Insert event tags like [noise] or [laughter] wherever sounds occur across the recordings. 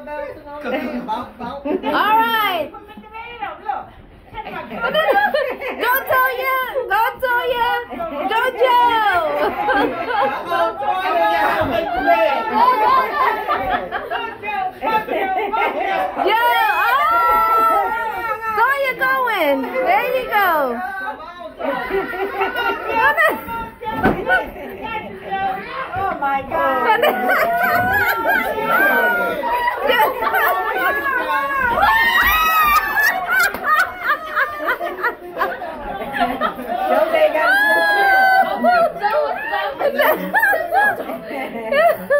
All right. [laughs] Don't tell ya. Don't tell ya. Don't Joe. Joe. Oh. So you going. There you go. [laughs] [laughs] Oh my God.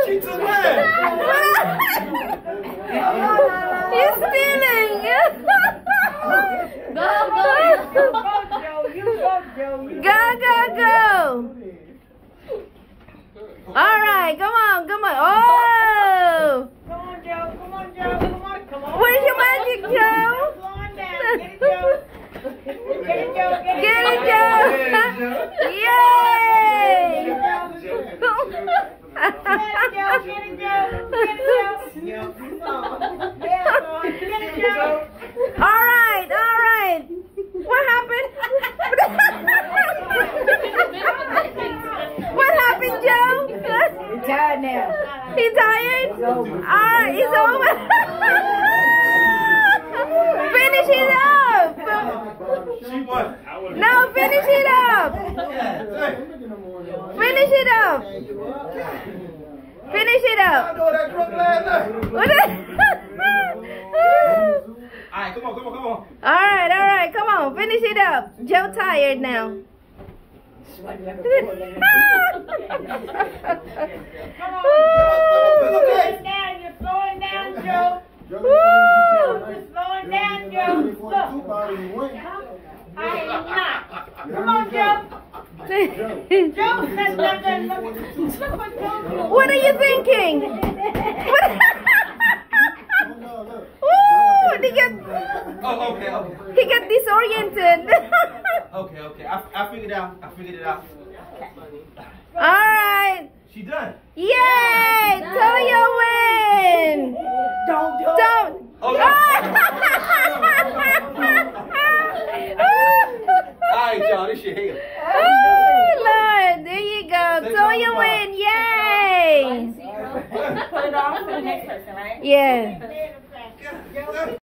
She too Go, go, go. All right, come on, come on. Oh, Come on, Joe. Come on, Joe. Come on, come on. where's your magic, Joe? Come on down. Get it, Joe. Get it, Joe. Get it, Yeah, Joe. Joe. Yay! Get it, Joe. Get it, Joe. Get it, Joe. Yeah, boy. Get it, Joe. All right, all right. What happened? [laughs] what happened, Joe? You're tired now. He tired? It's over. All right, it's over. [laughs] finish it up. She won. No, finish it up. Finish it up. Finish it I know that crook last night. What is- All right, come on, come on, come on. all right, all right, come on, finish it up. Joe tired now. Come on. Slowing down. You're slowing down, Joe. You're slowing down, Joe. Look. I am not. Come on, Joe. Joe says nothing. Look, look what Joe's doing. what are you thinking? What? [laughs] Ooh, he get Oh, okay, okay. he get disoriented. [laughs] Okay, okay. I, I figured it out. I figured it out. all right. She done. Yay! Toya win! Don't do Don't. Oh, [laughs] All right, y'all. This shit here. There you go. Toya win! Yay! Put it on for the next person, right? Yeah. Joe.